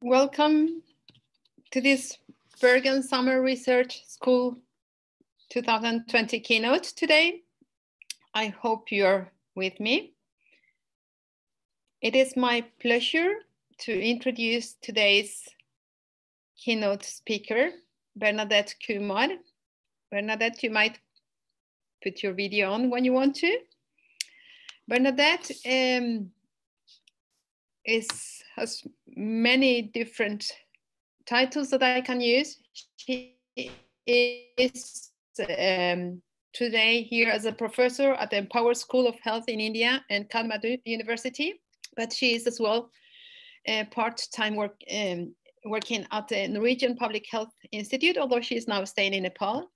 Welcome to this Bergen Summer Research School 2020 keynote today. I hope you're with me. It is my pleasure to introduce today's keynote speaker, Bernadette Kumar. Bernadette, you might put your video on when you want to. Bernadette um, is has many different titles that I can use. She is um, today here as a professor at the Empower School of Health in India and Kathmandu University, but she is as well part-time work, um, working at the Norwegian Public Health Institute, although she is now staying in Nepal.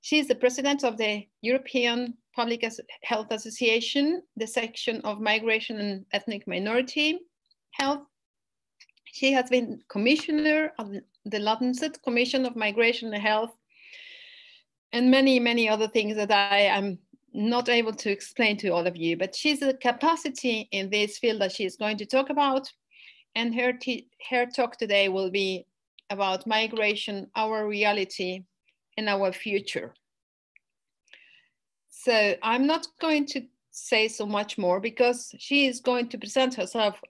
She is the president of the European Public Health Association, the section of migration and ethnic minority health. She has been commissioner of the Lancet Commission of Migration and Health and many, many other things that I am not able to explain to all of you, but she's a capacity in this field that she's going to talk about. And her, her talk today will be about migration, our reality, and our future. So I'm not going to say so much more because she is going to present herself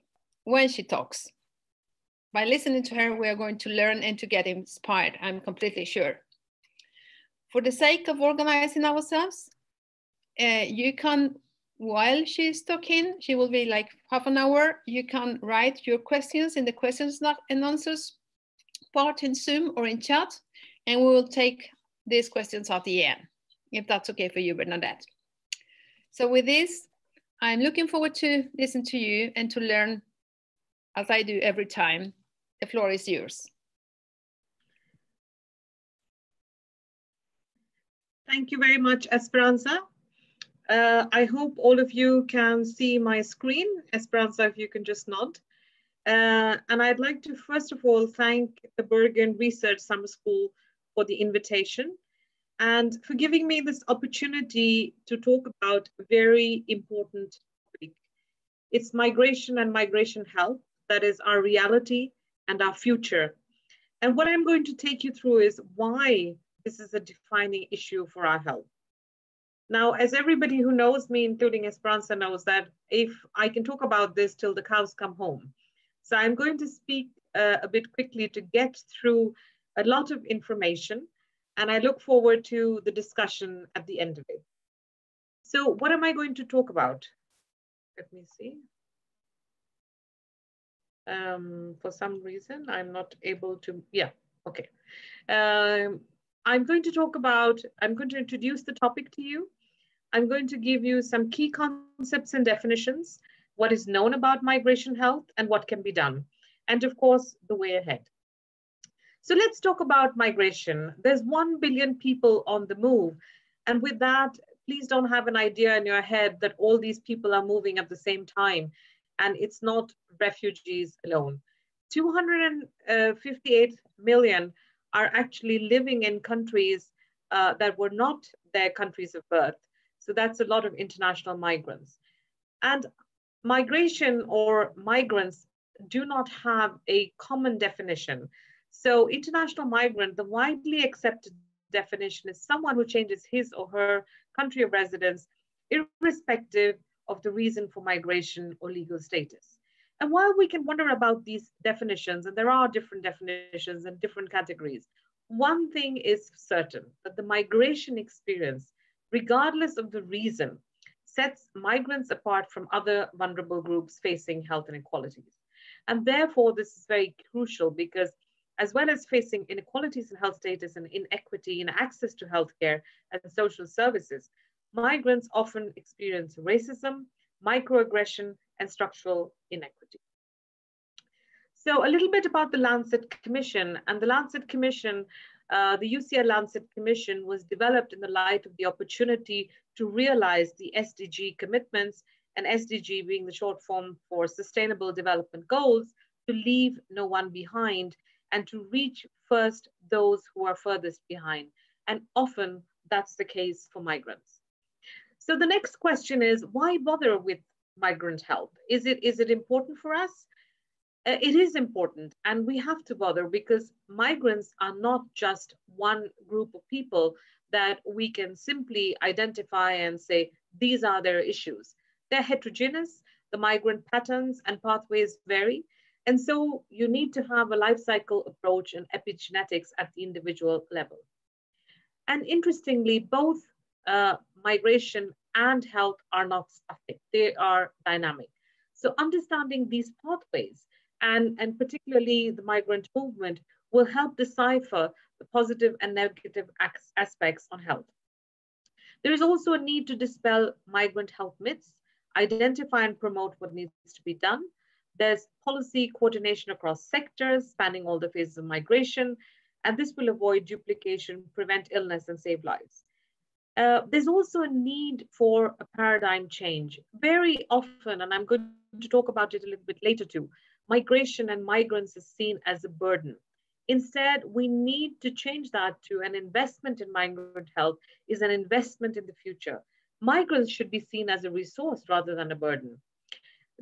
when she talks. By listening to her, we are going to learn and to get inspired, I'm completely sure. For the sake of organizing ourselves, uh, you can, while she's talking, she will be like half an hour, you can write your questions in the questions and answers part in Zoom or in chat, and we will take these questions at the end, if that's okay for you, Bernadette. So with this, I'm looking forward to listen to you and to learn as I do every time. The floor is yours. Thank you very much, Esperanza. Uh, I hope all of you can see my screen. Esperanza, if you can just nod. Uh, and I'd like to first of all thank the Bergen Research Summer School for the invitation and for giving me this opportunity to talk about a very important topic. It's migration and migration health that is our reality and our future. And what I'm going to take you through is why this is a defining issue for our health. Now, as everybody who knows me, including Esperanza, knows that if I can talk about this till the cows come home. So I'm going to speak uh, a bit quickly to get through a lot of information, and I look forward to the discussion at the end of it. So what am I going to talk about? Let me see um, for some reason, I'm not able to, yeah, okay. Um, I'm going to talk about, I'm going to introduce the topic to you. I'm going to give you some key concepts and definitions, what is known about migration health and what can be done. And of course, the way ahead. So let's talk about migration. There's 1 billion people on the move. And with that, please don't have an idea in your head that all these people are moving at the same time and it's not refugees alone. 258 million are actually living in countries uh, that were not their countries of birth. So that's a lot of international migrants. And migration or migrants do not have a common definition. So international migrant, the widely accepted definition is someone who changes his or her country of residence irrespective of the reason for migration or legal status. And while we can wonder about these definitions, and there are different definitions and different categories, one thing is certain that the migration experience, regardless of the reason, sets migrants apart from other vulnerable groups facing health inequalities. And therefore, this is very crucial because as well as facing inequalities in health status and inequity in access to healthcare and social services, migrants often experience racism, microaggression, and structural inequity. So a little bit about the Lancet Commission. And the Lancet Commission, uh, the UCL Lancet Commission was developed in the light of the opportunity to realize the SDG commitments, and SDG being the short form for Sustainable Development Goals, to leave no one behind and to reach first those who are furthest behind. And often that's the case for migrants. So the next question is, why bother with migrant health? Is it, is it important for us? uh, it is important and we have to bother because migrants are not just one group of people that we can simply identify and say these are their issues. They're heterogeneous, the migrant patterns and pathways vary. And so you need to have a life cycle approach and epigenetics at the individual level. And interestingly, both uh, migration and health are not static, they are dynamic. So understanding these pathways and, and particularly the migrant movement will help decipher the positive and negative aspects on health. There is also a need to dispel migrant health myths, identify and promote what needs to be done. There's policy coordination across sectors, spanning all the phases of migration, and this will avoid duplication, prevent illness, and save lives. Uh, there's also a need for a paradigm change. Very often, and I'm going to talk about it a little bit later too, migration and migrants is seen as a burden. Instead, we need to change that to an investment in migrant health is an investment in the future. Migrants should be seen as a resource rather than a burden.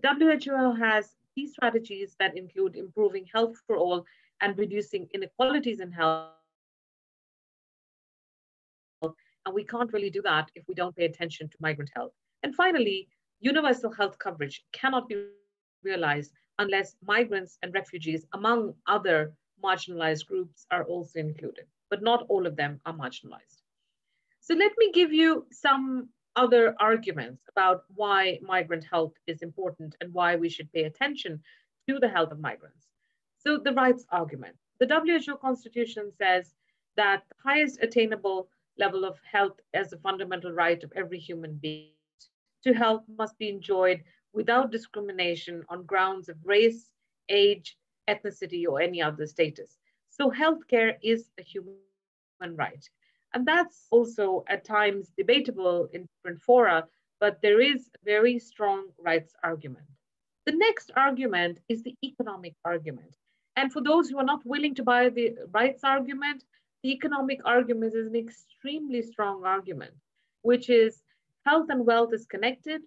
WHO has key strategies that include improving health for all and reducing inequalities in health. And we can't really do that if we don't pay attention to migrant health. And finally, universal health coverage cannot be realized unless migrants and refugees, among other marginalized groups, are also included. But not all of them are marginalized. So let me give you some other arguments about why migrant health is important and why we should pay attention to the health of migrants. So the rights argument. The WHO constitution says that the highest attainable level of health as a fundamental right of every human being to health must be enjoyed without discrimination on grounds of race, age, ethnicity, or any other status. So healthcare is a human right. And that's also at times debatable in different fora, but there is a very strong rights argument. The next argument is the economic argument. And for those who are not willing to buy the rights argument, economic argument is an extremely strong argument, which is health and wealth is connected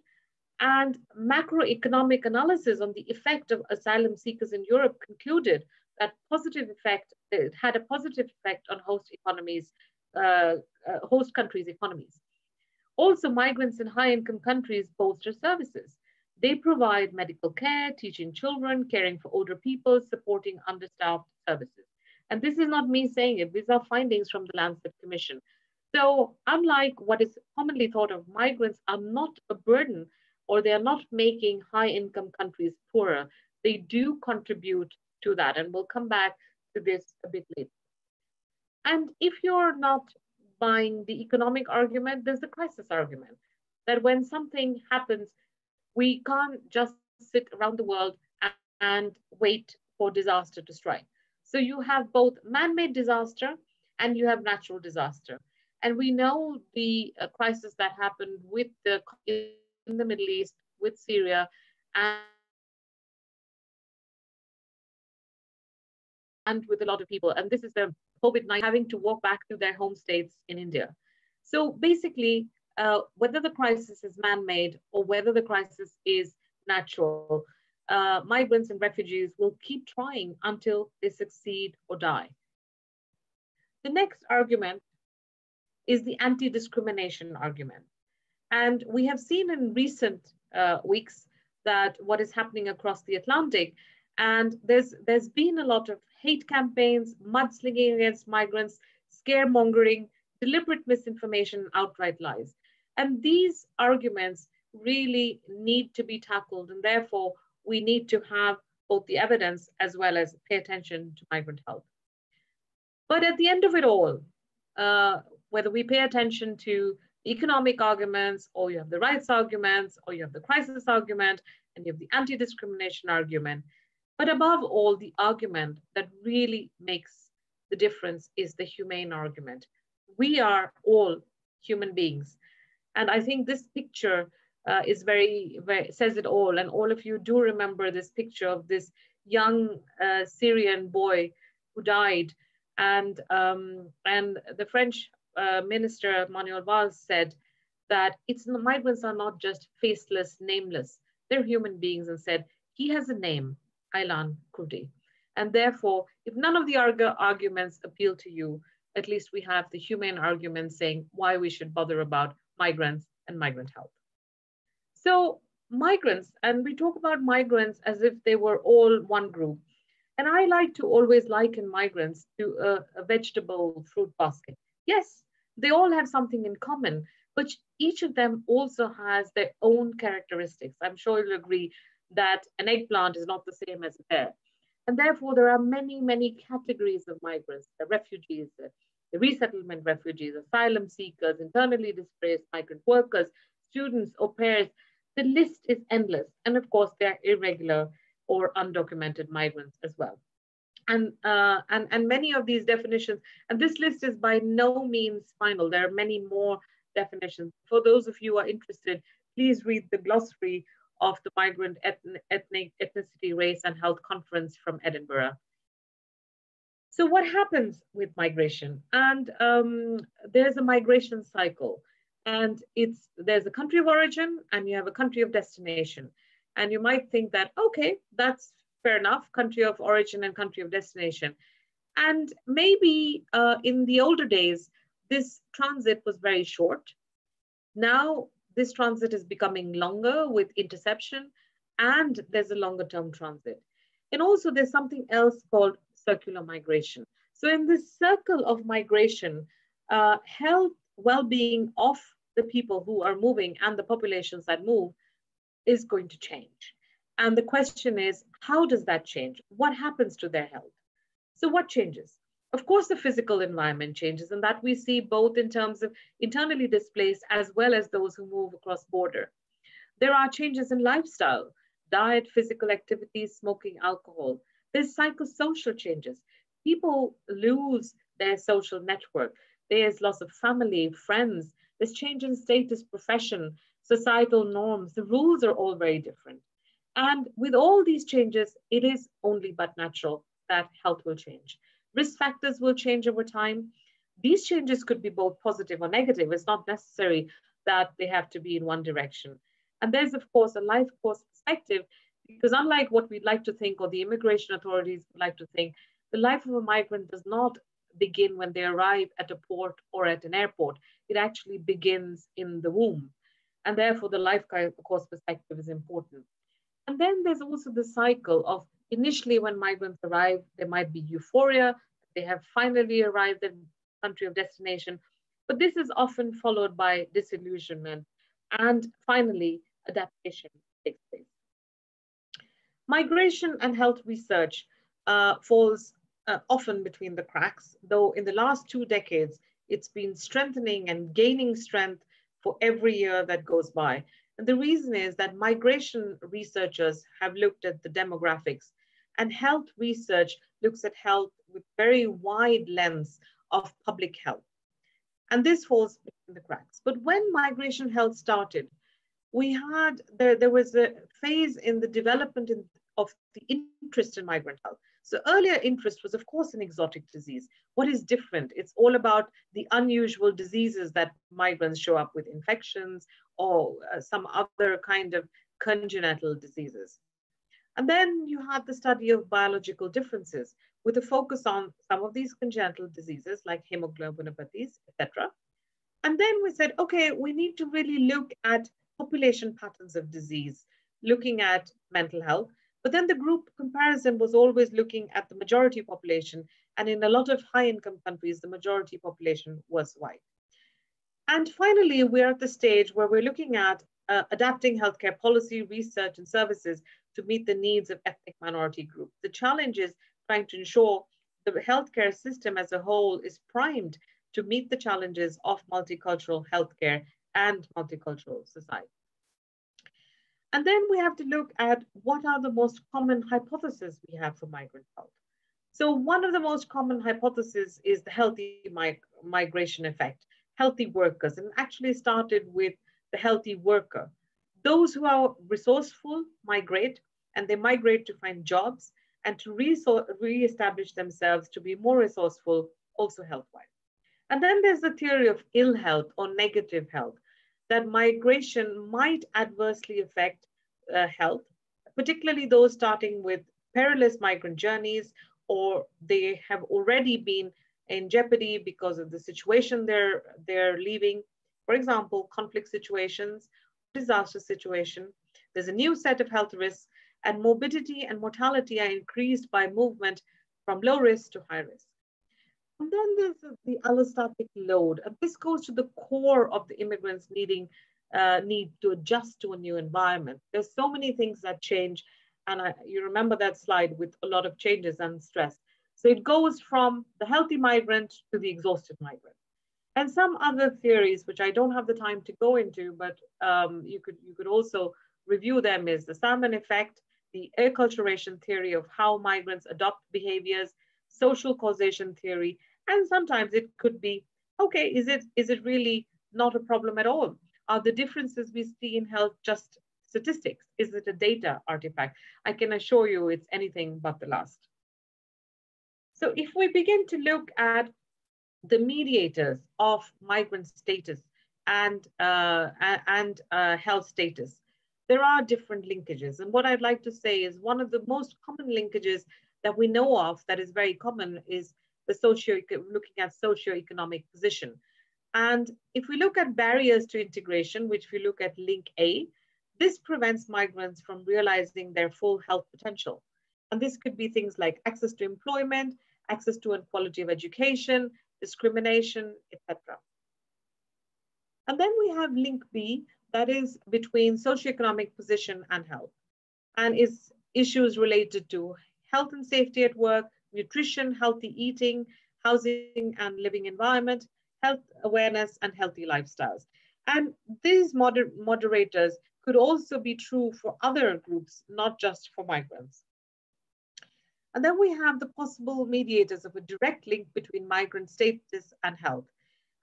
and macroeconomic analysis on the effect of asylum seekers in Europe concluded that positive effect, it had a positive effect on host economies, uh, uh, host countries' economies. Also, migrants in high income countries bolster services. They provide medical care, teaching children, caring for older people, supporting understaffed services. And this is not me saying it, these are findings from the Lancet Commission. So unlike what is commonly thought of, migrants are not a burden or they are not making high income countries poorer. They do contribute to that. And we'll come back to this a bit later. And if you're not buying the economic argument, there's the crisis argument that when something happens, we can't just sit around the world and wait for disaster to strike. So you have both man-made disaster and you have natural disaster. And we know the uh, crisis that happened with the in the Middle East, with Syria, and, and with a lot of people. And this is the COVID-19 having to walk back to their home states in India. So basically, uh, whether the crisis is man-made or whether the crisis is natural, uh, migrants and refugees will keep trying until they succeed or die. The next argument is the anti-discrimination argument. And we have seen in recent uh, weeks that what is happening across the Atlantic, and there's, there's been a lot of hate campaigns, mudslinging against migrants, scaremongering, deliberate misinformation, outright lies. And these arguments really need to be tackled. And therefore, we need to have both the evidence as well as pay attention to migrant health. But at the end of it all, uh, whether we pay attention to economic arguments, or you have the rights arguments, or you have the crisis argument, and you have the anti-discrimination argument. But above all, the argument that really makes the difference is the humane argument. We are all human beings. And I think this picture uh, is very, very, says it all. And all of you do remember this picture of this young uh, Syrian boy who died. And, um, and the French uh, Minister Manuel Valls said that it's migrants are not just faceless, nameless. They're human beings and said, he has a name Aylan Kurdi. And therefore, if none of the arg- arguments appeal to you, at least we have the humane argument saying why we should bother about migrants and migrant health. So migrants, and we talk about migrants as if they were all one group. And I like to always liken migrants to a, a vegetable fruit basket. Yes, they all have something in common, but each of them also has their own characteristics. I'm sure you'll agree that an eggplant is not the same as a pear. And therefore, there are many, many categories of migrants, the refugees, the, the resettlement refugees, asylum seekers, internally displaced migrant workers, students, au pairs. The list is endless. And of course, they are irregular or undocumented migrants as well. And, uh, and, and many of these definitions, and this list is by no means final. There are many more definitions. For those of you who are interested, please read the glossary of the Migrant Ethnic, Ethnicity, Race and Health Conference from Edinburgh. So what happens with migration? And um, there's a migration cycle and it's there's a country of origin and you have a country of destination. And you might think that, okay, that's fair enough, country of origin and country of destination. And maybe uh, in the older days, this transit was very short. Now this transit is becoming longer with interception and there's a longer term transit. And also there's something else called circular migration. So in this circle of migration, uh, health, well-being of the people who are moving and the populations that move is going to change. And the question is, how does that change? What happens to their health? So what changes? Of course, the physical environment changes, and that we see both in terms of internally displaced as well as those who move across border. There are changes in lifestyle, diet, physical activities, smoking, alcohol. There's psychosocial changes. People lose their social network. There's loss of family, friends. There's change in status, profession, societal norms. The rules are all very different. And with all these changes, it is only but natural that health will change. Risk factors will change over time. These changes could be both positive or negative. It's not necessary that they have to be in one direction. And there's, of course, a life course perspective, because unlike what we'd like to think or the immigration authorities would like to think, the life of a migrant does not begin when they arrive at a port or at an airport. It actually begins in the womb. And therefore, the life course perspective is important. And then there's also the cycle of Initially, when migrants arrive, there might be euphoria. They have finally arrived at country of destination. But this is often followed by disillusionment. And finally, adaptation takes place. Migration and health research uh, falls uh, often between the cracks, though in the last two decades, it's been strengthening and gaining strength for every year that goes by. And the reason is that migration researchers have looked at the demographics and health research looks at health with very wide lens of public health. And this falls between the cracks. But when migration health started, we had, there, there was a phase in the development in, of the interest in migrant health. So earlier interest was, of course, an exotic disease. What is different? It's all about the unusual diseases that migrants show up with infections or uh, some other kind of congenital diseases. And then you had the study of biological differences with a focus on some of these congenital diseases like hemoglobinopathies, etc. And then we said, okay, we need to really look at population patterns of disease, looking at mental health. But then the group comparison was always looking at the majority population. And in a lot of high income countries, the majority population was white. And finally, we're at the stage where we're looking at uh, adapting healthcare policy, research, and services to meet the needs of ethnic minority groups. The challenge is trying to ensure the healthcare system as a whole is primed to meet the challenges of multicultural healthcare and multicultural society. And then we have to look at what are the most common hypotheses we have for migrant health. So one of the most common hypotheses is the healthy mig migration effect, healthy workers, and actually started with the healthy worker. Those who are resourceful migrate, and they migrate to find jobs and to re-establish themselves to be more resourceful, also health-wise. And then there's the theory of ill health or negative health, that migration might adversely affect uh, health, particularly those starting with perilous migrant journeys or they have already been in jeopardy because of the situation they're, they're leaving. For example, conflict situations, disaster situation. There's a new set of health risks and morbidity and mortality are increased by movement from low risk to high risk. And then there's the allostatic load. And this goes to the core of the immigrants needing uh, need to adjust to a new environment. There's so many things that change. And I, you remember that slide with a lot of changes and stress. So it goes from the healthy migrant to the exhausted migrant. And some other theories, which I don't have the time to go into, but um, you, could, you could also review them is the salmon effect, the acculturation theory of how migrants adopt behaviors, social causation theory, and sometimes it could be, okay, is it, is it really not a problem at all? Are the differences we see in health just statistics? Is it a data artifact? I can assure you it's anything but the last. So if we begin to look at the mediators of migrant status and, uh, and uh, health status, there are different linkages. And what I'd like to say is one of the most common linkages that we know of that is very common is the socio looking at socioeconomic position. And if we look at barriers to integration, which we look at link A, this prevents migrants from realizing their full health potential. And this could be things like access to employment, access to and quality of education, discrimination, etc. And then we have link B, that is between socioeconomic position and health, and is issues related to health and safety at work, nutrition, healthy eating, housing and living environment, health awareness, and healthy lifestyles. And these moder moderators could also be true for other groups, not just for migrants. And then we have the possible mediators of a direct link between migrant status and health.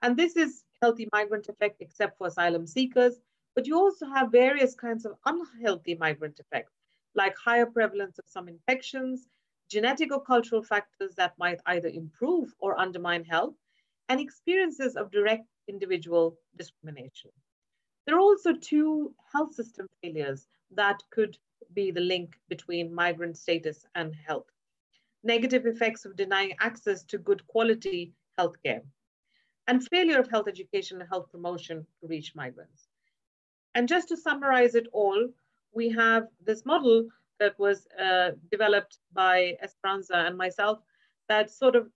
And this is healthy migrant effect, except for asylum seekers, but you also have various kinds of unhealthy migrant effects, like higher prevalence of some infections, genetic or cultural factors that might either improve or undermine health, and experiences of direct individual discrimination. There are also two health system failures that could be the link between migrant status and health. Negative effects of denying access to good quality healthcare, and failure of health education and health promotion to reach migrants. And just to summarize it all, we have this model that was uh, developed by Esperanza and myself that sort of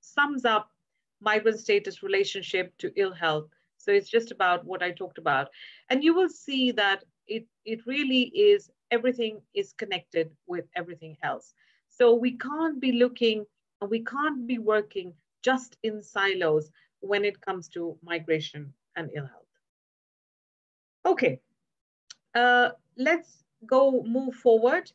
sums up migrant status relationship to ill health. So it's just about what I talked about. And you will see that it, it really is, everything is connected with everything else. So we can't be looking and we can't be working just in silos when it comes to migration and ill health. Okay, uh, let's go move forward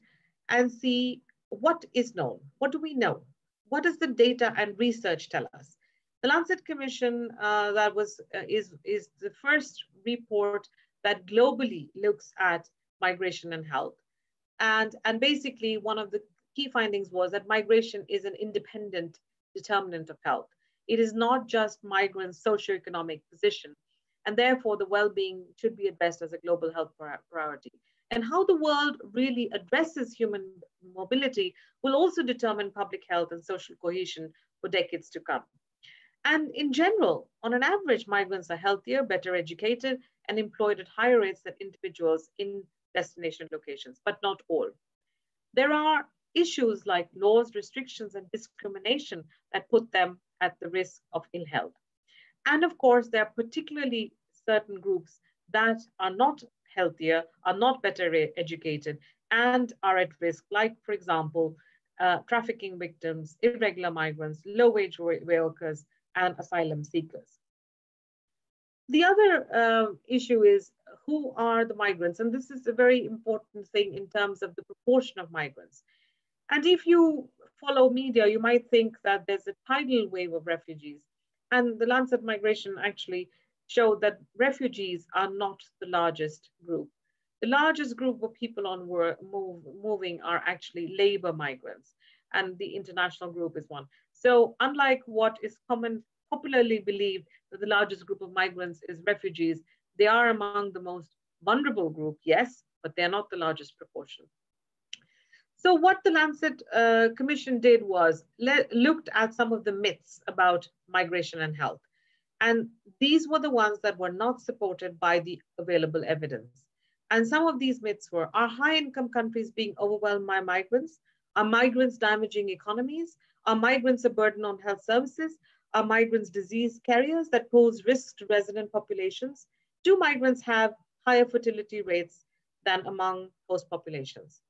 and see what is known. What do we know? What does the data and research tell us? The Lancet Commission uh, that was uh, is is the first report that globally looks at migration and health, and and basically one of the key findings was that migration is an independent determinant of health. It is not just migrants' socioeconomic position, and therefore the well-being should be addressed as a global health priority. And how the world really addresses human mobility will also determine public health and social cohesion for decades to come. And in general, on an average, migrants are healthier, better educated, and employed at higher rates than individuals in destination locations, but not all. There are issues like laws, restrictions, and discrimination that put them at the risk of ill health. And of course, there are particularly certain groups that are not healthier, are not better educated, and are at risk, like, for example, uh, trafficking victims, irregular migrants, low wage workers, and asylum seekers. The other uh, issue is who are the migrants? And this is a very important thing in terms of the proportion of migrants. And if you follow media, you might think that there's a tidal wave of refugees. And the Lancet Migration actually showed that refugees are not the largest group. The largest group of people on move, moving are actually labor migrants, and the international group is one. So unlike what is common, popularly believed that the largest group of migrants is refugees, they are among the most vulnerable group, yes, but they're not the largest proportion. So what the Lancet uh, Commission did was looked at some of the myths about migration and health. And these were the ones that were not supported by the available evidence. And some of these myths were, are high income countries being overwhelmed by migrants? Are migrants damaging economies? Are migrants a burden on health services? Are migrants disease carriers that pose risks to resident populations? Do migrants have higher fertility rates than among host populations?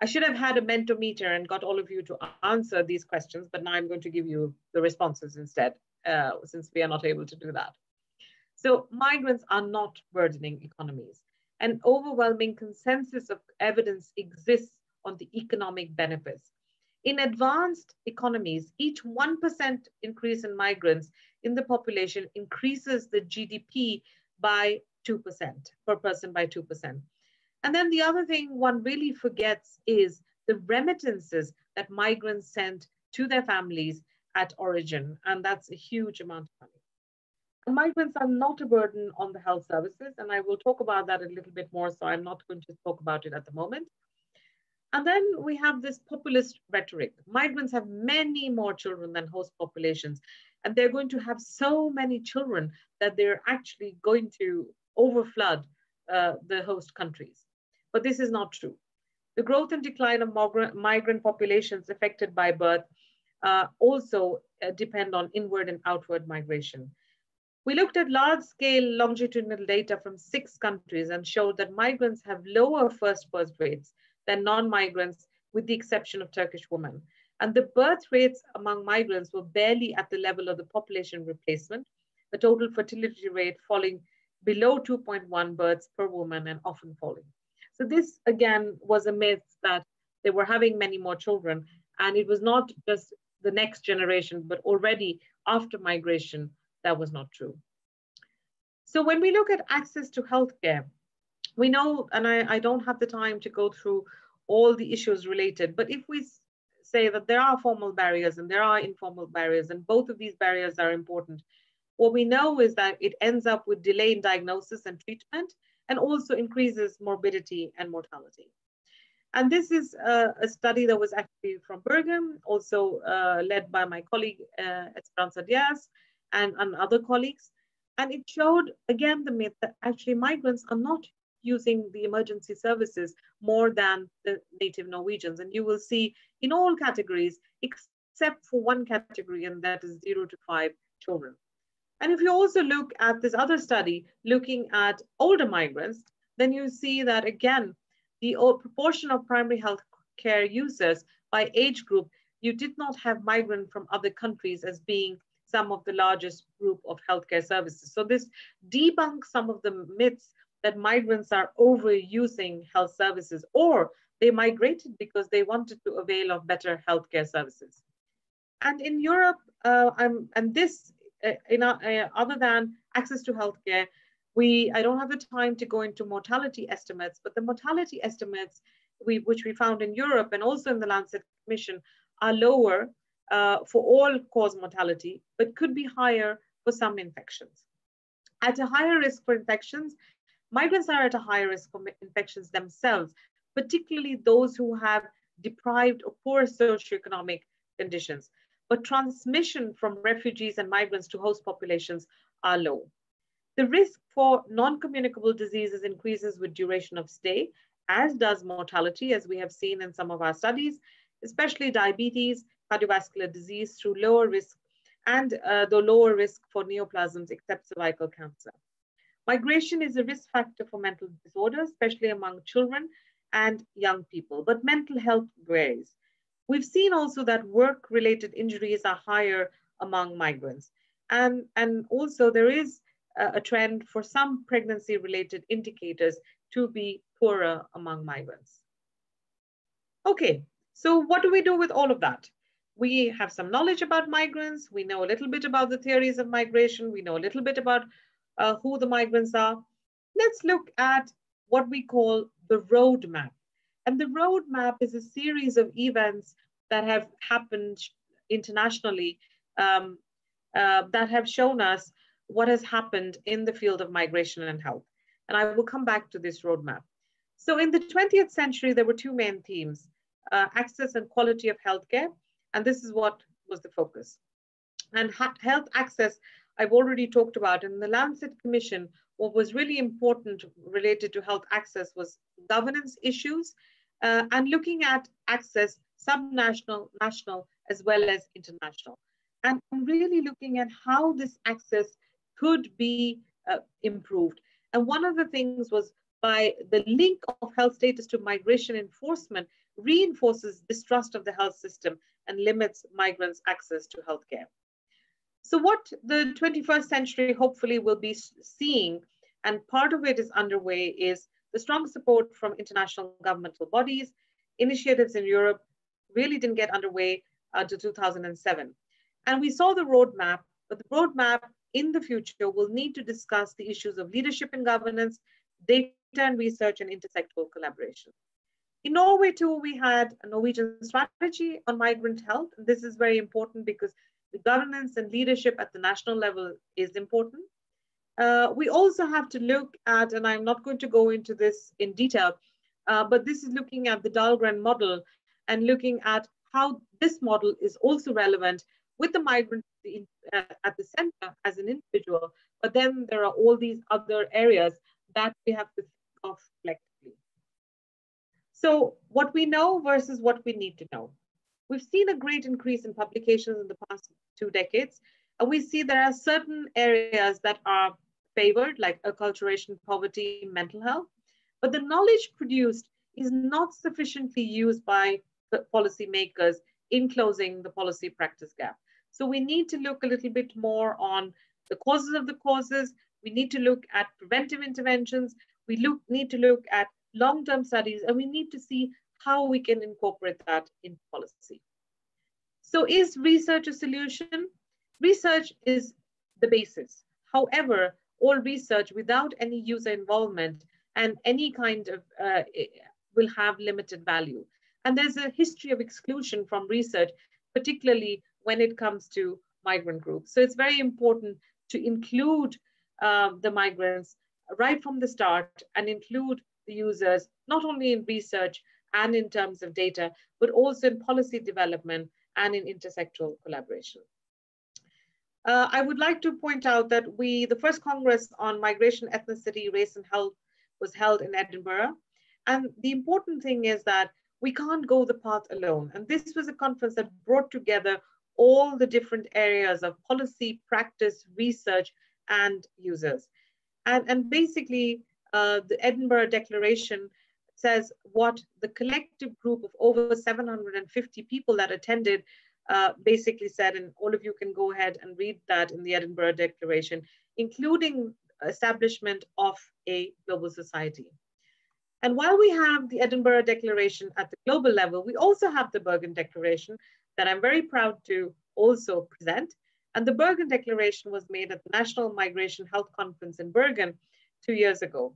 I should have had a Mentimeter and got all of you to answer these questions, but now I'm going to give you the responses instead, uh, since we are not able to do that. So migrants are not burdening economies. An overwhelming consensus of evidence exists on the economic benefits. In advanced economies, each 1% increase in migrants in the population increases the GDP by 2%, per person by 2%. And then the other thing one really forgets is the remittances that migrants send to their families at origin. And that's a huge amount of money. And migrants are not a burden on the health services. And I will talk about that a little bit more. So I'm not going to talk about it at the moment. And then we have this populist rhetoric. Migrants have many more children than host populations. And they're going to have so many children that they're actually going to overflood uh, the host countries but this is not true. The growth and decline of migrant populations affected by birth uh, also uh, depend on inward and outward migration. We looked at large scale longitudinal data from six countries and showed that migrants have lower first birth rates than non-migrants with the exception of Turkish women. And the birth rates among migrants were barely at the level of the population replacement, the total fertility rate falling below 2.1 births per woman and often falling. So this again was a myth that they were having many more children. And it was not just the next generation, but already after migration, that was not true. So when we look at access to healthcare, we know, and I, I don't have the time to go through all the issues related, but if we say that there are formal barriers and there are informal barriers, and both of these barriers are important, what we know is that it ends up with delay in diagnosis and treatment, and also increases morbidity and mortality. And this is uh, a study that was actually from Bergen, also uh, led by my colleague uh, Esperanza Diaz and, and other colleagues. And it showed, again, the myth that actually migrants are not using the emergency services more than the native Norwegians. And you will see in all categories, except for one category, and that is zero to five children. And if you also look at this other study looking at older migrants, then you see that again, the proportion of primary health care users by age group, you did not have migrant from other countries as being some of the largest group of healthcare services. So this debunks some of the myths that migrants are overusing health services or they migrated because they wanted to avail of better healthcare services. And in Europe, uh, and this uh, in, uh, other than access to healthcare, we, I don't have the time to go into mortality estimates, but the mortality estimates we, which we found in Europe and also in the Lancet Commission are lower uh, for all cause mortality, but could be higher for some infections. At a higher risk for infections, migrants are at a higher risk for infections themselves, particularly those who have deprived or poor socioeconomic conditions but transmission from refugees and migrants to host populations are low. The risk for non-communicable diseases increases with duration of stay, as does mortality, as we have seen in some of our studies, especially diabetes, cardiovascular disease through lower risk and uh, the lower risk for neoplasms except cervical cancer. Migration is a risk factor for mental disorders, especially among children and young people, but mental health varies. We've seen also that work-related injuries are higher among migrants. And, and also there is a, trend for some pregnancy-related indicators to be poorer among migrants. Okay, so what do we do with all of that? We have some knowledge about migrants. We know a little bit about the theories of migration. We know a little bit about uh, who the migrants are. Let's look at what we call the roadmap and the roadmap is a series of events that have happened internationally um, uh, that have shown us what has happened in the field of migration and health. And I will come back to this roadmap. So in the 20th century, there were two main themes. uh, access and quality of healthcare. And this is what was the focus. And health access, I've already talked about. In the Lancet Commission, what was really important related to health access was governance issues uh, and looking at access subnational, national, as well as international. And really looking at how this access could be uh, improved. And one of the things was by the link of health status to migration enforcement reinforces distrust of the health system and limits migrants' access to healthcare. So what the 21st century hopefully will be seeing, and part of it is underway, is the strong support from international governmental bodies. Initiatives in Europe really didn't get underway until 2007. And we saw the roadmap, but the roadmap in the future will need to discuss the issues of leadership and governance, data and research, and intersectoral collaboration. In Norway too, we had a Norwegian strategy on migrant health. This is very important because the governance and leadership at the national level is important. Uh, we also have to look at, and I'm not going to go into this in detail, uh, but this is looking at the Dahlgren model and looking at how this model is also relevant with the migrant uh, at the center as an individual, but then there are all these other areas that we have to think of collectively. So what we know versus what we need to know. We've seen a great increase in publications in the past two decades, and we see there are certain areas that are favored, like acculturation, poverty, mental health, but the knowledge produced is not sufficiently used by the policymakers in closing the policy practice gap. So we need to look a little bit more on the causes of the causes. We need to look at preventive interventions. We look, need to look at long-term studies, and we need to see how we can incorporate that in policy. So is research a solution? Research is the basis. However, all research without any user involvement and any kind of uh, will have limited value. And there's a history of exclusion from research, particularly when it comes to migrant groups. So it's very important to include uh, the migrants right from the start and include the users, not only in research, and in terms of data, but also in policy development and in intersectoral collaboration. Uh, I would like to point out that we, the first Congress on Migration, Ethnicity, Race and Health was held in Edinburgh. And the important thing is that we can't go the path alone. And this was a conference that brought together all the different areas of policy, practice, research, and users. And, and basically, uh, the Edinburgh Declaration says what the collective group of over 750 people that attended uh, basically said, and all of you can go ahead and read that in the Edinburgh Declaration, including establishment of a global society. And while we have the Edinburgh Declaration at the global level, we also have the Bergen Declaration that I'm very proud to also present. And the Bergen Declaration was made at the National Migration Health Conference in Bergen two years ago.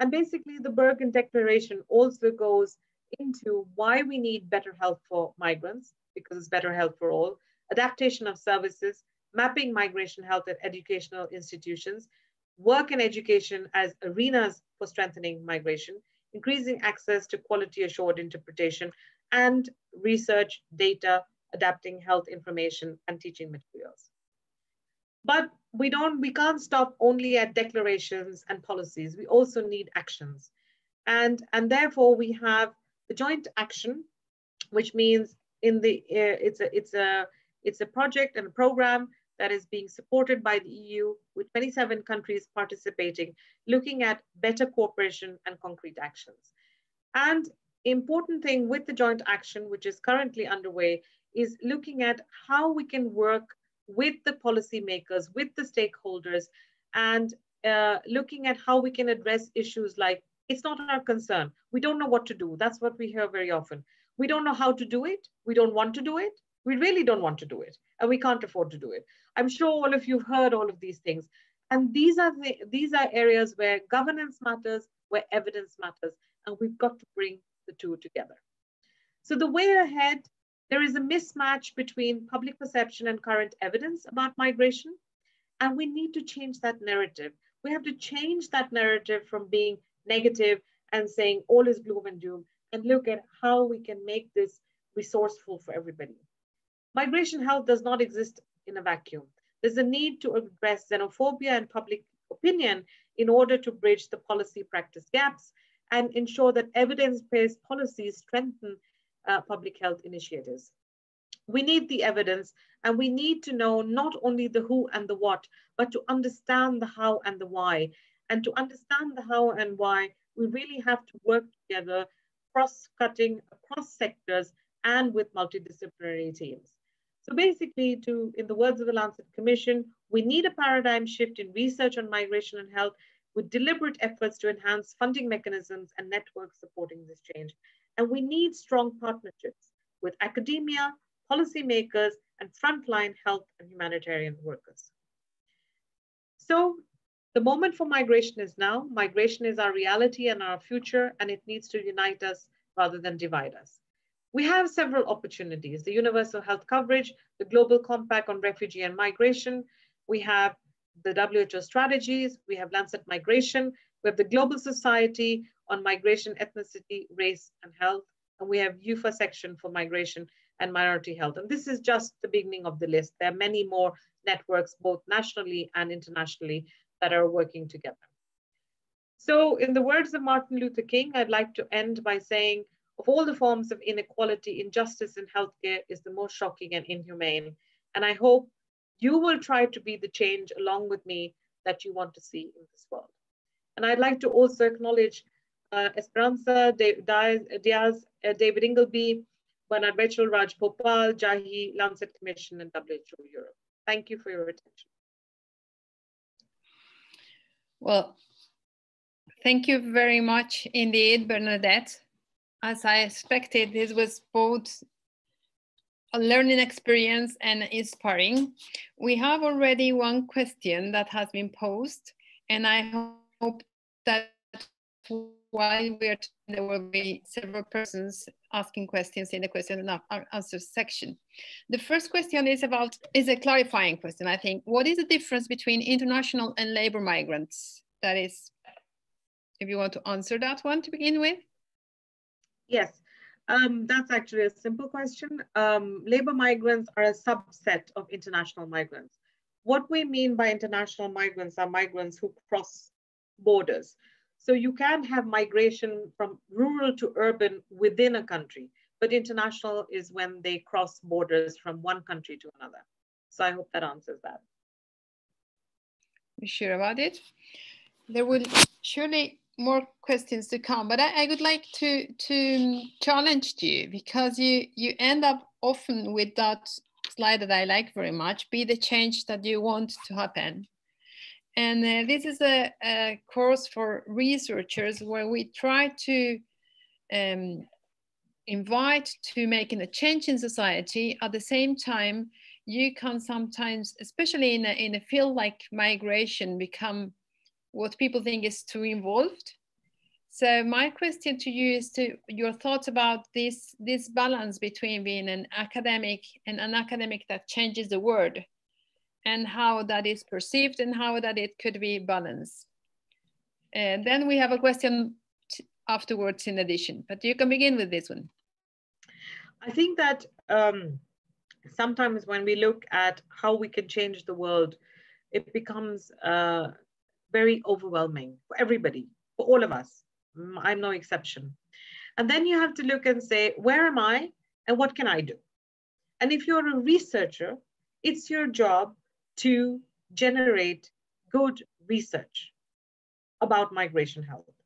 And basically, the Bergen Declaration also goes into why we need better health for migrants, because it's better health for all, adaptation of services, mapping migration health at educational institutions, work and education as arenas for strengthening migration, increasing access to quality assured interpretation, and research, data, adapting health information, and teaching materials. But we don't, we can't stop only at declarations and policies. We also need actions. And, and therefore we have the joint action, which means in the, uh, it's, a, it's, a, it's a project and a program that is being supported by the EU with 27 countries participating, looking at better cooperation and concrete actions. And important thing with the joint action, which is currently underway, is looking at how we can work with the policymakers, with the stakeholders, and uh, looking at how we can address issues like it's not our concern. We don't know what to do. That's what we hear very often. We don't know how to do it. We don't want to do it. We really don't want to do it, and we can't afford to do it. I'm sure all of you've heard all of these things. And these are the, these are areas where governance matters, where evidence matters, and we've got to bring the two together. So the way ahead there is a mismatch between public perception and current evidence about migration, and we need to change that narrative. We have to change that narrative from being negative and saying all is gloom and doom and look at how we can make this resourceful for everybody. Migration health does not exist in a vacuum. There's a need to address xenophobia and public opinion in order to bridge the policy practice gaps and ensure that evidence-based policies strengthen uh, public health initiatives. We need the evidence and we need to know not only the who and the what, but to understand the how and the why. And to understand the how and why, we really have to work together, cross-cutting across sectors and with multidisciplinary teams. So basically, to, in the words of the Lancet Commission, we need a paradigm shift in research on migration and health with deliberate efforts to enhance funding mechanisms and networks supporting this change. And we need strong partnerships with academia, policymakers, and frontline health and humanitarian workers. So the moment for migration is now. Migration is our reality and our future, and it needs to unite us rather than divide us. We have several opportunities, the universal health coverage, the global compact on refugee and migration. We have the WHO strategies, we have Lancet Migration, we have the Global Society on Migration, Ethnicity, Race, and Health, and we have EUPHA section for migration and minority health. And this is just the beginning of the list. There are many more networks, both nationally and internationally, that are working together. So in the words of Martin Luther King, I'd like to end by saying, of all the forms of inequality, injustice in healthcare is the most shocking and inhumane. And I hope you will try to be the change along with me that you want to see in this world. And I'd like to also acknowledge uh, Esperanza Diaz, uh, David Ingleby, Bernard Rechel, Raj Bhopal, Jahi, Lancet Commission, and WHO Europe. Thank you for your attention. Well, thank you very much indeed, Bernadette. As I expected, this was both a learning experience and inspiring. We have already one question that has been posed, and I hope that while we're there will be several persons asking questions in the question and answer section. The first question is about, is a clarifying question, I think. What is the difference between international and labor migrants? That is, if you want to answer that one to begin with. Yes, um, that's actually a simple question. Um, labor migrants are a subset of international migrants. What we mean by international migrants are migrants who cross borders. So you can have migration from rural to urban within a country, but international is when they cross borders from one country to another. So I hope that answers that. Are You sure about it? There will surely more questions to come, but I, I, would like to to challenge you because you you end up often with that slide that I like very much. Be the change that you want to happen, and uh, this is a, a, course for researchers where we try to um, invite to making a change in society. At the same time, you can sometimes, especially in a, in a field like migration, become what people think is too involved. So my question to you is to your thoughts about this, this balance between being an academic and an academic that changes the world and how that is perceived and how that it could be balanced. And then we have a question afterwards in addition, but you can begin with this one. I think that um, sometimes when we look at how we can change the world, it becomes uh, very overwhelming for everybody, for all of us. Mm, I'm no exception. And then you have to look and say, where am I and what can I do? And if you're a researcher, it's your job to generate good research about migration health.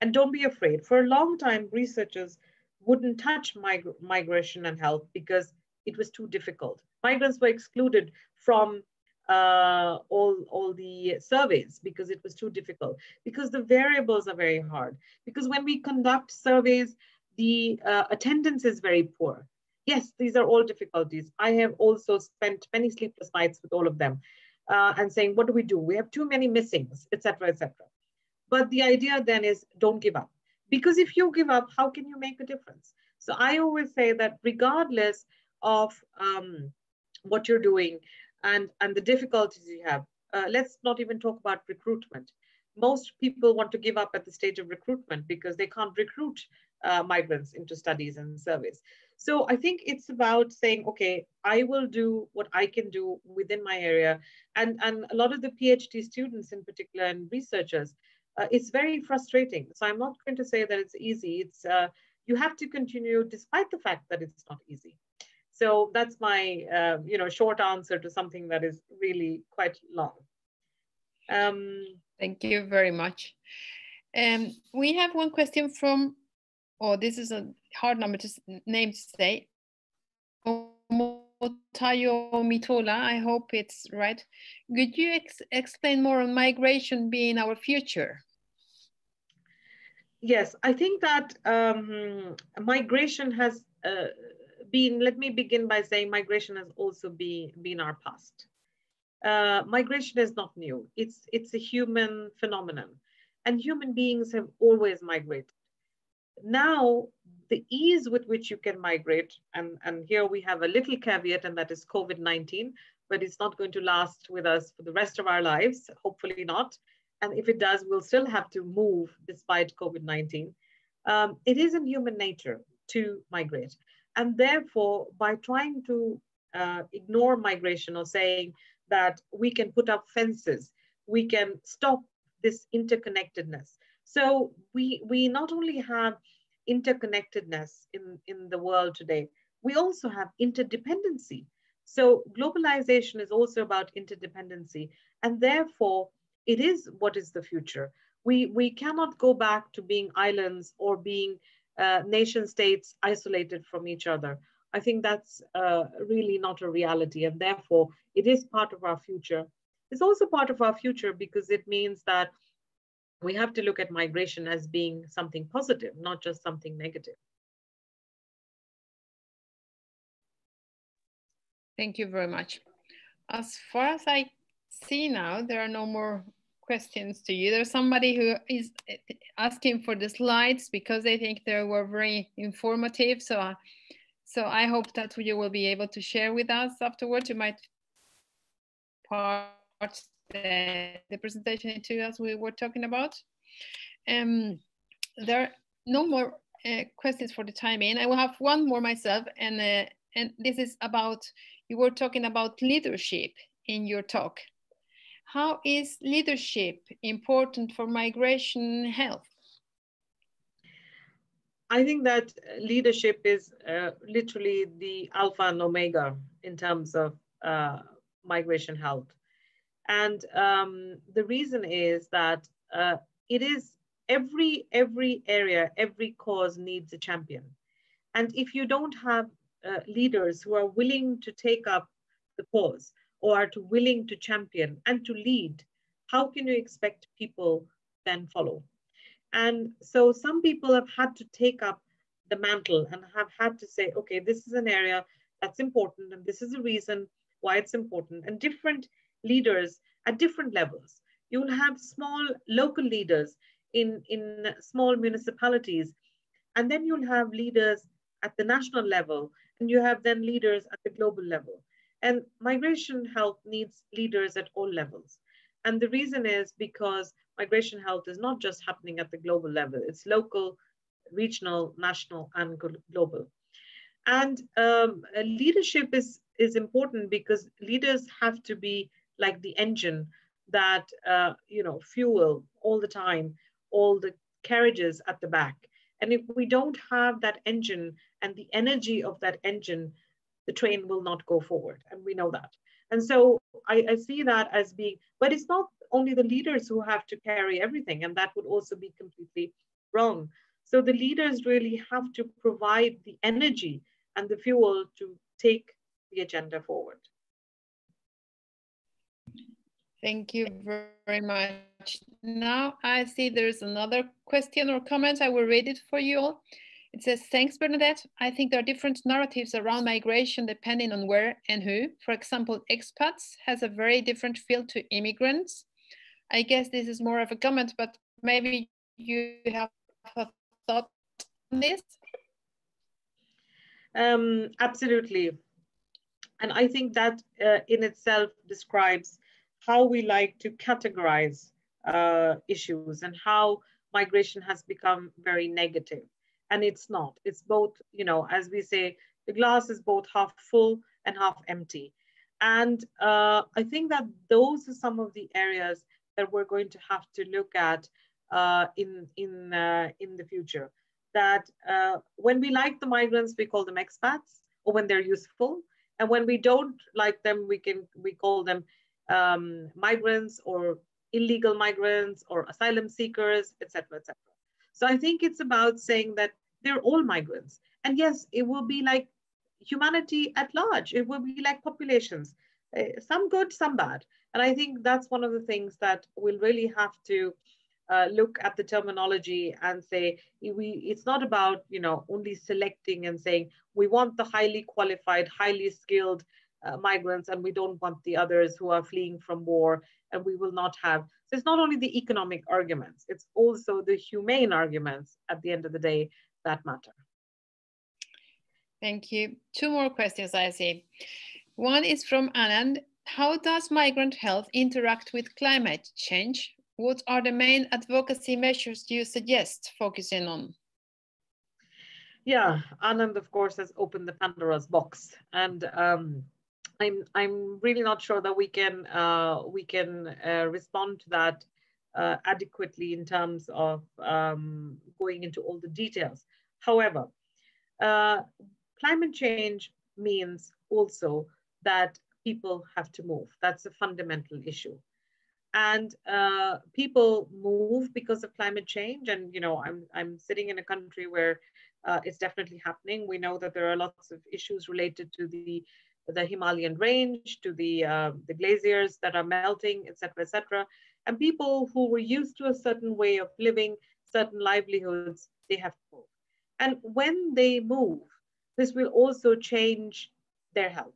And don't be afraid. For a long time, researchers wouldn't touch mig migration and health because it was too difficult. Migrants were excluded from uh, all, all the surveys because it was too difficult, because the variables are very hard. Because when we conduct surveys, the uh, attendance is very poor. Yes, these are all difficulties. I have also spent many sleepless nights with all of them uh, and saying, what do we do? We have too many missings, etc., etc. But the idea then is don't give up. Because if you give up, how can you make a difference? So I always say that regardless of um, what you're doing, and, and the difficulties you have. Uh, let's not even talk about recruitment. most people want to give up at the stage of recruitment because they can't recruit uh, migrants into studies and surveys. So I think it's about saying, okay, I will do what I can do within my area. And, and a lot of the PhD students in particular and researchers, uh, it's very frustrating. So I'm not going to say that it's easy. It's uh, you have to continue despite the fact that it's not easy. So that's my uh, you know short answer to something that is really quite long. Um, Thank you very much. Um, we have one question from, oh, this is a hard number to name to say. Motayo Mitola, I hope it's right. Could you ex explain more on migration being our future? Yes, I think that um, migration has uh, been, let me begin by saying migration has also be, been our past. Uh, migration is not new. It's, it's a human phenomenon and human beings have always migrated. Now, the ease with which you can migrate, and, and here we have a little caveat and that is COVID-19, but it's not going to last with us for the rest of our lives, hopefully not. And if it does, we'll still have to move despite COVID-19. Um, it is in human nature to migrate. And therefore, by trying to uh, ignore migration or saying that we can put up fences, we can stop this interconnectedness. So we, we not only have interconnectedness in, in the world today, we also have interdependency. So globalization is also about interdependency. And therefore, it is what is the future. We, we cannot go back to being islands or being uh, nation states isolated from each other. I think that's uh, really not a reality. And therefore, it is part of our future. It's also part of our future because it means that we have to look at migration as being something positive, not just something negative. Thank you very much. As far as I see now, there are no more questions to you. There's somebody who is asking for the slides because they think they were very informative. So, so I hope that you will be able to share with us afterwards. You might part the, the presentation into as we were talking about. Um, there are no more uh, questions for the time in. I will have one more myself, and uh, and this is about you were talking about leadership in your talk. How is leadership important for migration health? I think that leadership is uh, literally the alpha and omega in terms of uh, migration health. And um, the reason is that uh, it is every, every area, every cause needs a champion. And if you don't have uh, leaders who are willing to take up the cause, or are to willing to champion and to lead, how can you expect people then follow? And so some people have had to take up the mantle and have had to say, okay, this is an area that's important and this is a reason why it's important. And different leaders at different levels. You will have small local leaders in, in small municipalities, and then you'll have leaders at the national level, and you have then leaders at the global level. And migration health needs leaders at all levels. And the reason is because migration health is not just happening at the global level, it's local, regional, national, and global. And um, leadership is, is important because leaders have to be like the engine that, uh, you know, fuel all the time, all the carriages at the back. And if we don't have that engine and the energy of that engine the train will not go forward. And we know that. And so I, I see that as being, but it's not only the leaders who have to carry everything, and that would also be completely wrong. So the leaders really have to provide the energy and the fuel to take the agenda forward. Thank you very much. Now I see there's another question or comment. I will read it for you all. It says, thanks, Bernadette. I think there are different narratives around migration depending on where and who. For example, expats has a very different feel to immigrants. I guess this is more of a comment, but maybe you have a thought on this? Um, absolutely. And I think that uh, in itself describes how we like to categorize uh, issues and how migration has become very negative. And it's not. It's both, you know, as we say, the glass is both half full and half empty. And uh, I think that those are some of the areas that we're going to have to look at uh, in, in, uh, in the future. That uh, when we like the migrants, we call them expats, or when they're useful. And when we don't like them, we can we call them um, migrants or illegal migrants or asylum seekers, etc., etc. So I think it's about saying that they're all migrants. And yes, it will be like humanity at large. It will be like populations, uh, some good, some bad. And I think that's one of the things that we'll really have to uh, look at the terminology and say we it's not about you know only selecting and saying we want the highly qualified highly skilled uh, migrants and we don't want the others who are fleeing from war and we will not have so it's not only the economic arguments it's also the humane arguments at the end of the day that matter. Thank you. Two more questions i see. One is from anand. How does migrant health interact with climate change? What are the main advocacy measures you suggest focusing on? Yeah, Anand, of course, has opened the Pandora's box, and um, I'm I'm really not sure that we can uh, we can uh, respond to that uh, adequately in terms of um, going into all the details. However, uh, climate change means also that people have to move. That's a fundamental issue and uh, people move because of climate change and you know i'm i'm sitting in a country where uh, it's definitely happening we know that there are lots of issues related to the the himalayan range to the uh, the glaciers that are melting etc etc and people who were used to a certain way of living certain livelihoods they have to move and when they move this will also change their health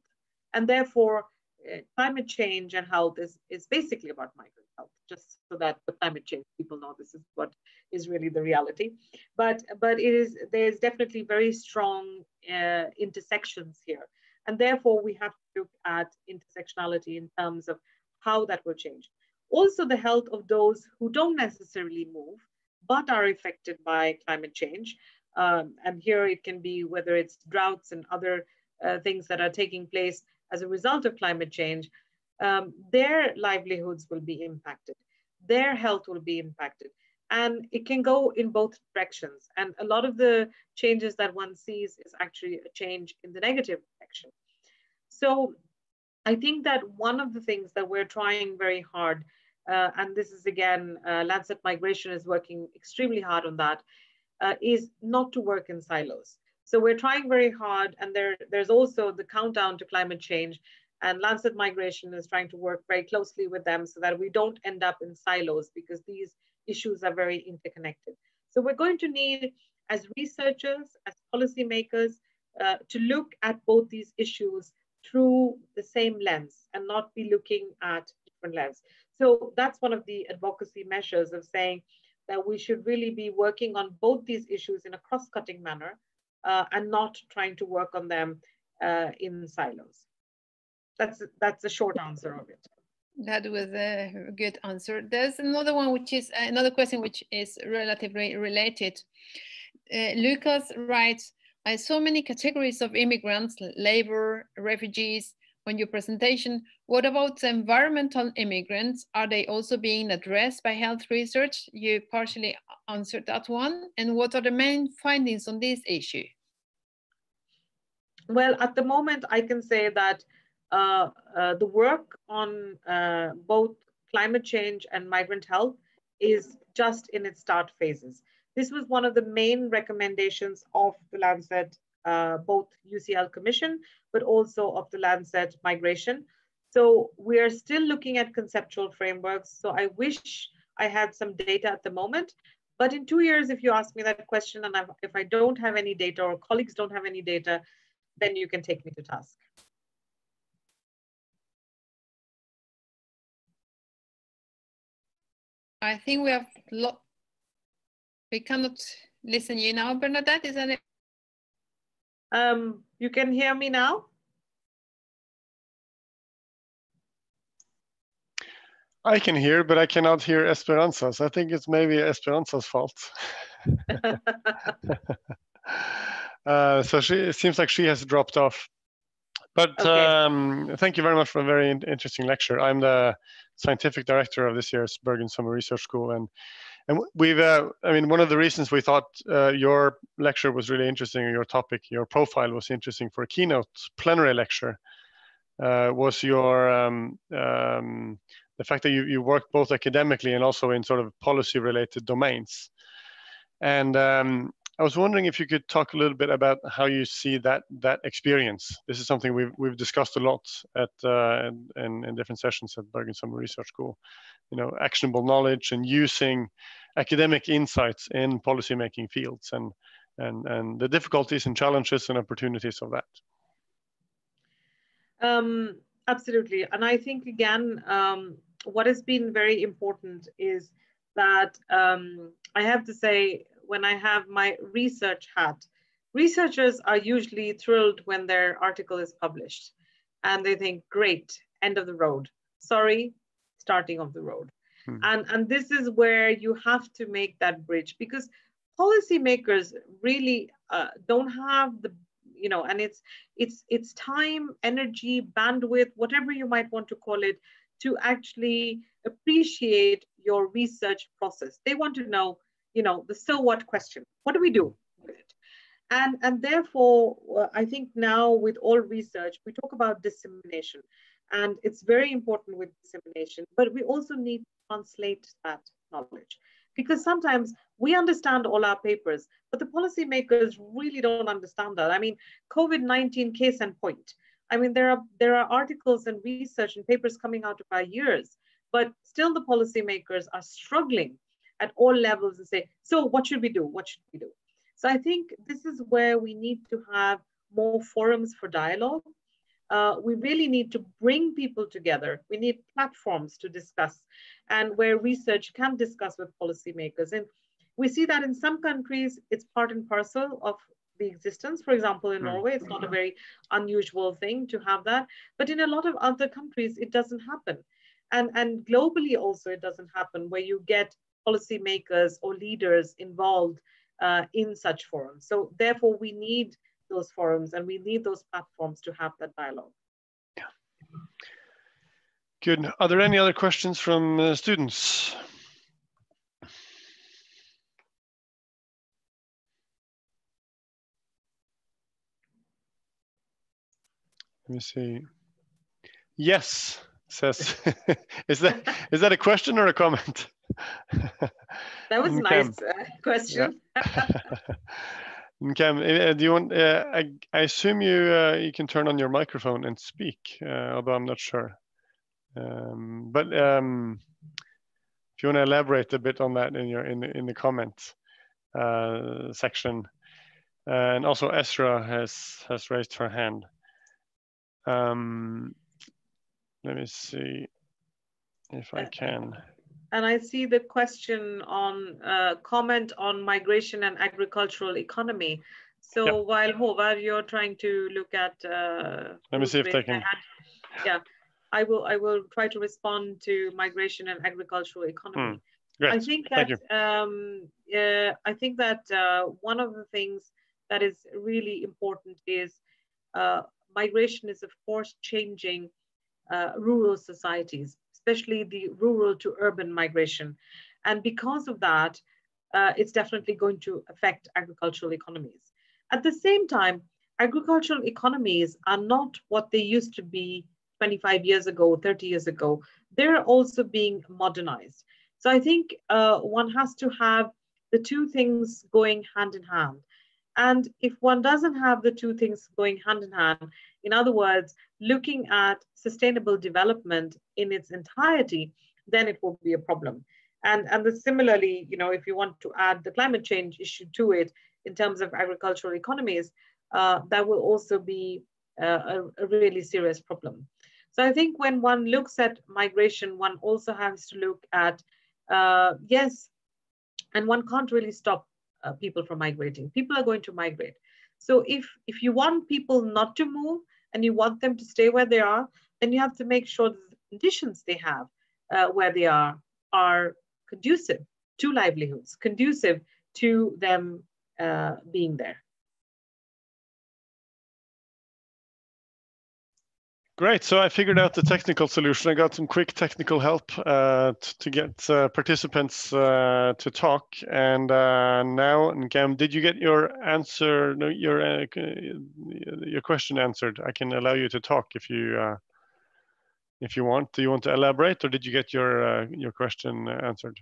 and therefore uh, climate change and health is, is basically about migrant health, just so that the climate change people know this is what is really the reality. But, but it is, there's definitely very strong uh, intersections here. And therefore we have to look at intersectionality in terms of how that will change. Also the health of those who don't necessarily move, but are affected by climate change. Um, and here it can be whether it's droughts and other uh, things that are taking place as a result of climate change, um, their livelihoods will be impacted, their health will be impacted. And it can go in both directions. And a lot of the changes that one sees is actually a change in the negative direction. So I think that one of the things that we're trying very hard, uh, and this is again, uh, Lancet Migration is working extremely hard on that, uh, is not to work in silos. So we're trying very hard, and there, there's also the countdown to climate change. And Lancet Migration is trying to work very closely with them so that we don't end up in silos because these issues are very interconnected. So we're going to need, as researchers, as policymakers, uh, to look at both these issues through the same lens and not be looking at different lens. So that's one of the advocacy measures of saying that we should really be working on both these issues in a cross-cutting manner uh, and not trying to work on them uh, in silos. That's, that's the short answer of it. That was a good answer. There's another one, which is another question, which is relatively related. Uh, Lucas writes, I saw many categories of immigrants, labor, refugees, on your presentation. What about the environmental immigrants? Are they also being addressed by health research? You partially answered that one. And what are the main findings on this issue? Well, at the moment, I can say that uh, uh, the work on uh, both climate change and migrant health is just in its start phases. This was one of the main recommendations of the Lancet, uh, both UCL Commission, but also of the Lancet Migration. So we are still looking at conceptual frameworks. So I wish I had some data at the moment, but in two years, if you ask me that question and if I don't have any data or colleagues don't have any data, then you can take me to task. I think we have lot. We cannot listen you now, Bernadette. Is that it? Um, you can hear me now. I can hear, but I cannot hear Esperanza's. I think it's maybe Esperanza's fault. uh, so she it seems like she has dropped off. But okay. um, thank you very much for a very interesting lecture. I'm the scientific director of this year's Bergen Summer Research School, and and we've uh, I mean one of the reasons we thought uh, your lecture was really interesting, your topic, your profile was interesting for a keynote plenary lecture, uh, was your um, um, the fact that you, you work both academically and also in sort of policy related domains. And um, I was wondering if you could talk a little bit about how you see that that experience. This is something we've we've discussed a lot at uh, in, in different sessions at Bergen Summer Research School. You know, actionable knowledge and using academic insights in policymaking fields and and and the difficulties and challenges and opportunities of that. Um, absolutely, and I think again, um, what has been very important is that um, I have to say when I have my research hat. Researchers are usually thrilled when their article is published and they think, great, end of the road. Sorry, starting of the road. Hmm. And, and this is where you have to make that bridge because policymakers really uh, don't have the you know and it's it's it's time energy bandwidth whatever you might want to call it to actually appreciate your research process they want to know you know, the so what question. What do we do with it? And, and therefore, uh, I think now with all research, we talk about dissemination. And it's very important with dissemination, but we also need to translate that knowledge. Because sometimes we understand all our papers, but the policymakers really don't understand that. I mean, COVID-19 case and point. I mean, there are there are articles and research and papers coming out of our years, but still the policymakers are struggling at all levels and say, so what should we do? What should we do? So I think this is where we need to have more forums for dialogue. Uh, we really need to bring people together. We need platforms to discuss and where research can discuss with policymakers. And we see that in some countries, it's part and parcel of the existence. For example, in Norway, it's not a very unusual thing to have that. But in a lot of other countries, it doesn't happen. And, and globally also, it doesn't happen where you get policymakers or leaders involved uh, in such forums. So therefore, we need those forums and we need those platforms to have that dialogue. Yeah. Good. Are there any other questions from uh, students? Let me see. Yes, says. is that is that a question or a comment? that was a nice uh, question. Cam, uh, do you want? Uh, I, I, assume you uh, you can turn on your microphone and speak, uh, although I'm not sure. Um, but um, if you want to elaborate a bit on that in your in the in the comments uh, section, and also Esra has has raised her hand. Um, let me see if I can. And I see the question on uh, comment on migration and agricultural economy. So yeah. while Håvard, you're trying to look at. Uh, Let me see if they can. Yeah, I will. I will try to respond to migration and agricultural economy. Hmm. Great. I think that um, uh, I think that uh, one of the things that is really important is uh, migration is of course changing uh, rural societies especially the rural to urban migration. And because of that, uh, it's definitely going to affect agricultural economies. At the same time, agricultural economies are not what they used to be 25 years ago, 30 years ago. They're also being modernized. So I think uh, one has to have the two things going hand in hand. And if one doesn't have the two things going hand in hand, in other words, looking at sustainable development in its entirety, then it will be a problem. And, and similarly, you know, if you want to add the climate change issue to it in terms of agricultural economies, uh, that will also be uh, a, a really serious problem. So I think when one looks at migration, one also has to look at, uh, yes, and one can't really stop uh, people from migrating. People are going to migrate. So if, if you want people not to move and you want them to stay where they are, then you have to make sure the conditions they have uh, where they are are conducive to livelihoods, conducive to them uh, being there. Great. So I figured out the technical solution. I got some quick technical help uh, to get uh, participants uh, to talk. And uh, now, Ngam, did you get your answer, no, your uh, your question answered? I can allow you to talk if you uh, if you want. Do you want to elaborate, or did you get your your question answered?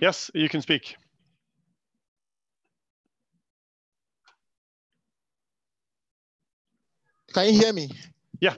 Yes, you can speak. Can you hear me? Yeah,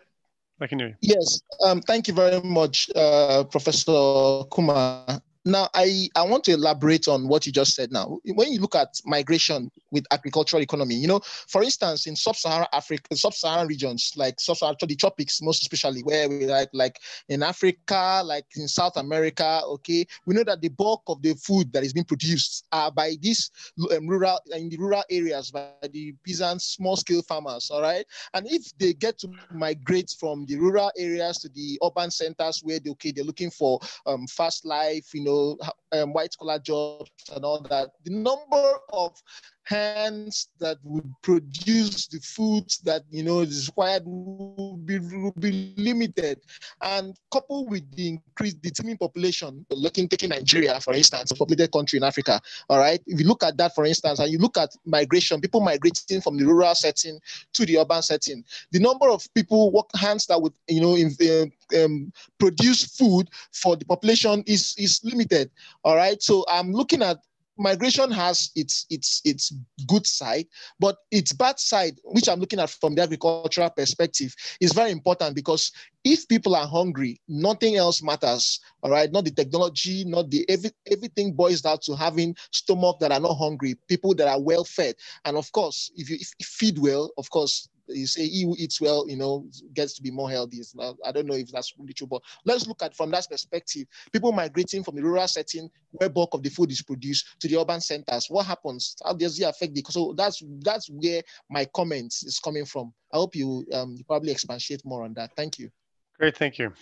I can hear you. Yes. Um, thank you very much, uh, Professor Kumar. Now, I, I want to elaborate on what you just said now. When you look at migration with agricultural economy, you know, for instance, in sub-Saharan Africa, sub-Saharan regions, like sub-Saharan, the tropics, most especially where we like, like in Africa, like in South America, okay, we know that the bulk of the food that is being produced are by these um, rural, in the rural areas, by the peasants, small-scale farmers, all right? And if they get to migrate from the rural areas to the urban centers where they, okay, they're looking for um, fast life, you know, know, um, white collar jobs and all that, the number of hands that would produce the foods that you know is required will be, will be limited. And coupled with the increased the teeming population looking taking nigeria for instance a populated country in africa all right? If you look at that for instance and you look at migration people migrating from the rural setting to the urban setting the number of people work hands that would you know in, um, produce food for the population is is limited all right? So i'm looking at migration has its its its good side, but its bad side, which I'm looking at from the agricultural perspective, is very important because if people are hungry, nothing else matters. All right, not the technology, not the every, everything boils down to having stomach that are not hungry, people that are well fed, and of course, if you, if feed well, of course, you say he who eats well, you know, gets to be more healthy. Well. I don't know if that's really true, but let's look at from that perspective. People migrating from the rural setting where bulk of the food is produced to the urban centers. What happens? How does it affect the? So that's that's where my comments is coming from. I hope you um, you probably expatiate more on that. Thank you. Great, thank you.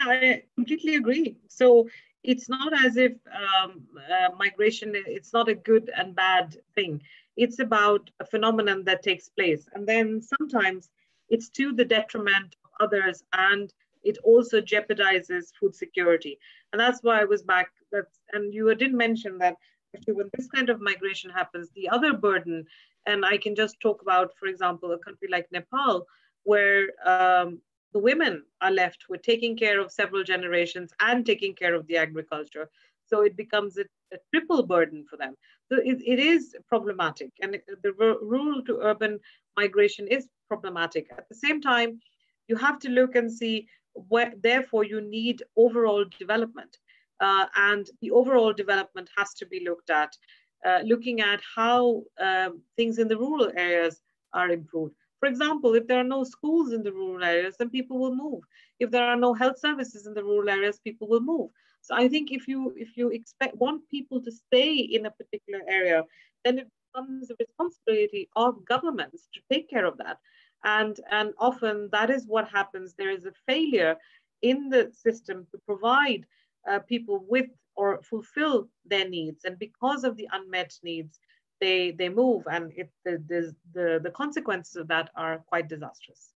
Yeah, I completely agree. So it's not as if um, uh, migration it's not a good and bad thing it's about a phenomenon that takes place. And then sometimes it's to the detriment of others and it also jeopardizes food security. And that's why I was back. That's, and you didn't mention that actually when this kind of migration happens, the other burden, and I can just talk about, for example, a country like Nepal, where um, the women are left with taking care of several generations and taking care of the agriculture. So it becomes a, a triple burden for them. So it, it is problematic, and the rural to urban migration is problematic. At the same time, you have to look and see where, therefore, you need overall development. Uh, and the overall development has to be looked at, uh, looking at how um, things in the rural areas are improved. For example, if there are no schools in the rural areas, then people will move. If there are no health services in the rural areas, people will move. So I think if you if you expect want people to stay in a particular area, then it becomes a responsibility of governments to take care of that. And and often that is what happens. There is a failure in the system to provide uh, people with or fulfill their needs, and because of the unmet needs, they they move, and it the the the, the consequences of that are quite disastrous.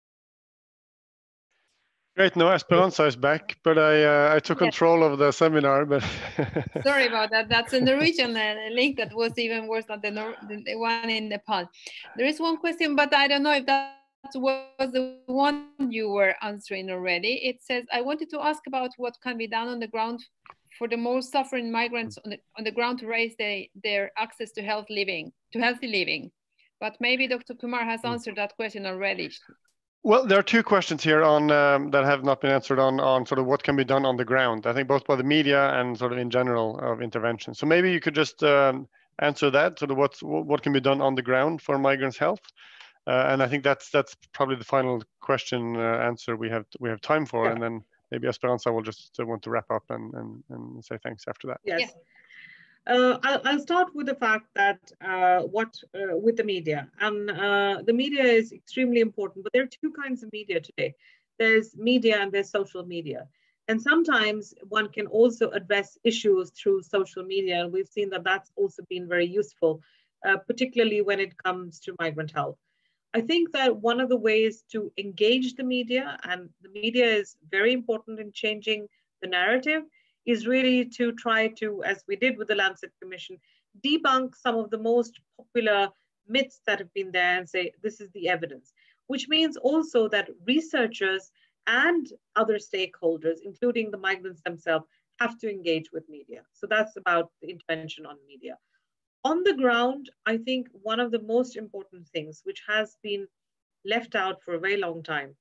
Great. No, Esperanza is back, but I uh, I took yes. control of the seminar. But sorry about that. That's a Norwegian uh, link that was even worse than the, Nor the one in Nepal. There is one question, but I don't know if that was the one you were answering already. It says, I wanted to ask about what can be done on the ground for the most suffering migrants on the, on the ground to raise they, their access to health living, to healthy living. But maybe Dr. Kumar has hmm. answered that question already. Well, there are two questions here on um, that have not been answered on on sort of what can be done on the ground. I think both by the media and sort of in general of intervention. So maybe you could just um, answer that. Sort of what what can be done on the ground for migrants' health, uh, and I think that's that's probably the final question uh, answer we have we have time for, yeah. and then maybe Esperanza will just uh, want to wrap up and, and and say thanks after that. Yes. Uh, I'll, I'll, start with the fact that uh, what uh, with the media and uh, the media is extremely important, but there are two kinds of media today. There's media and there's social media. And sometimes one can also address issues through social media. And we've seen that that's also been very useful, uh, particularly when it comes to migrant health. I think that one of the ways to engage the media, and the media is very important in changing the narrative, is really to try to, as we did with the Lancet Commission, debunk some of the most popular myths that have been there and say, this is the evidence, which means also that researchers and other stakeholders, including the migrants themselves, have to engage with media. So that's about the intervention on media. On the ground, I think one of the most important things, which has been left out for a very long time,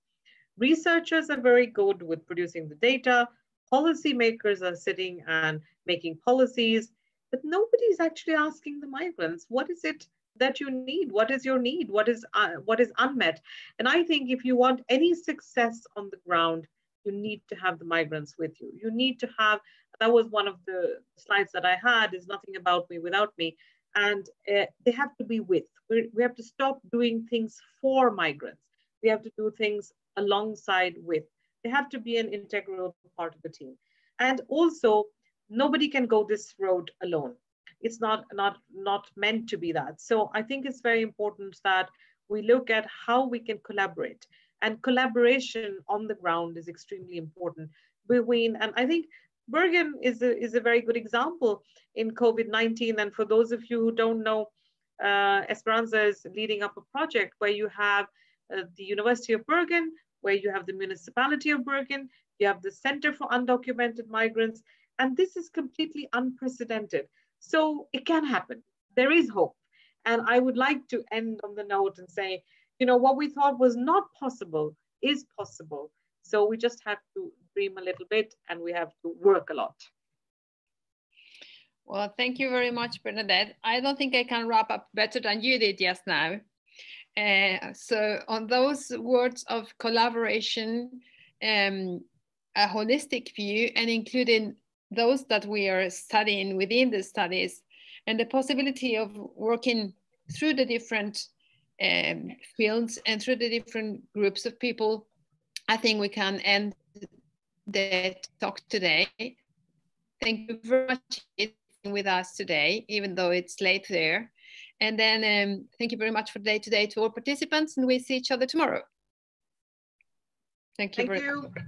researchers are very good with producing the data, policymakers are sitting and making policies, but nobody's actually asking the migrants, what is it that you need? What is your need? What is, uh, what is unmet? And I think if you want any success on the ground, you need to have the migrants with you. You need to have, that was one of the slides that I had, is nothing about me without me. And uh, they have to be with. we we have to stop doing things for migrants. We have to do things alongside with. They have to be an integral part of the team. And also, nobody can go this road alone. It's not, not, not meant to be that. So I think it's very important that we look at how we can collaborate. And collaboration on the ground is extremely important between, and I think Bergen is a, is a very good example in COVID-19. And for those of you who don't know, uh, Esperanza is leading up a project where you have uh, the University of Bergen where you have the municipality of Bergen, you have the Center for Undocumented Migrants, and this is completely unprecedented. So it can happen. There is hope. And I would like to end on the note and say, you know, what we thought was not possible is possible. So we just have to dream a little bit and we have to work a lot. Well, thank you very much, Bernadette. I don't think I can wrap up better than you did just now. Uh, so on those words of collaboration, um, a holistic view and including those that we are studying within the studies and the possibility of working through the different um, fields and through the different groups of people, I think we can end the talk today. Thank you very much with us today, even though it's late there. And then um, thank you very much for the day today to all participants and we'll see each other tomorrow. Thank you. Thank you. Much.